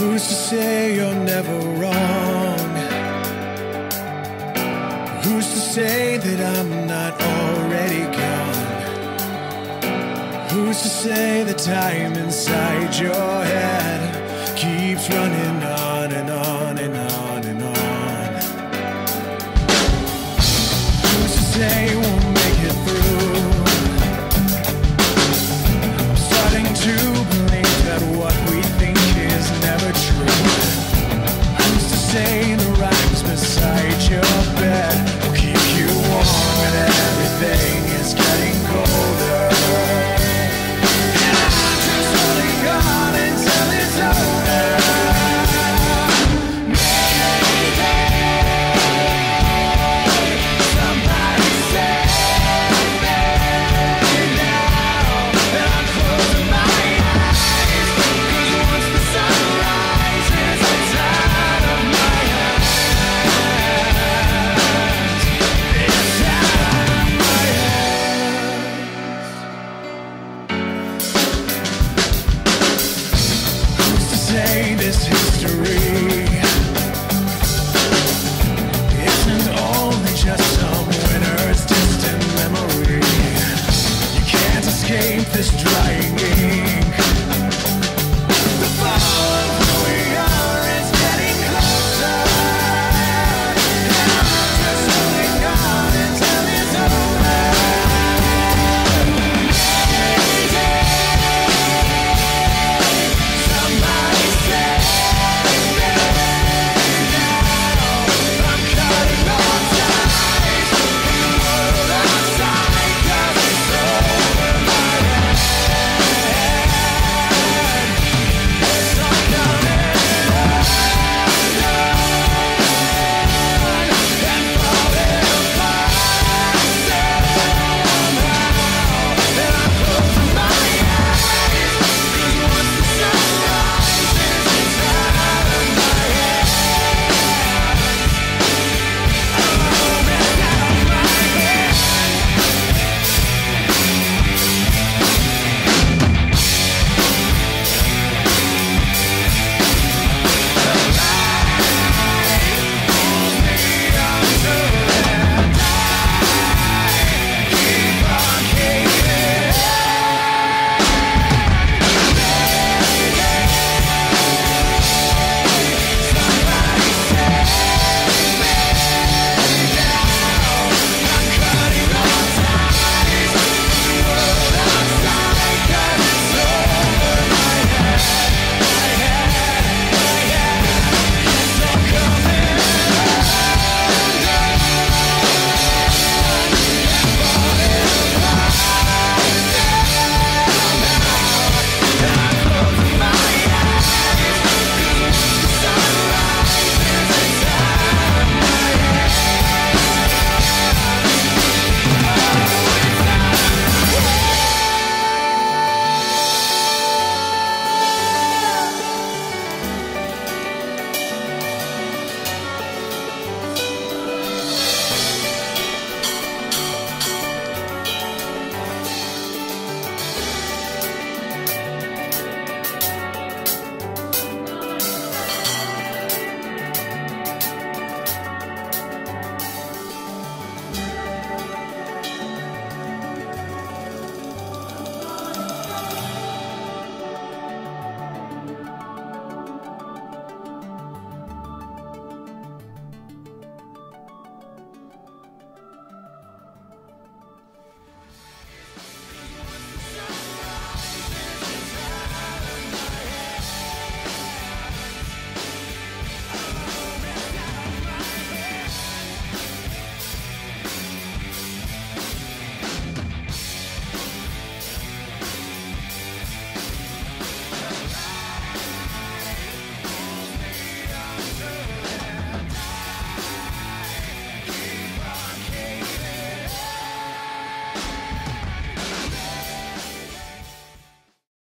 Who's to say you're never wrong? Who's to say that I'm not already gone? Who's to say the time inside your head keeps running out?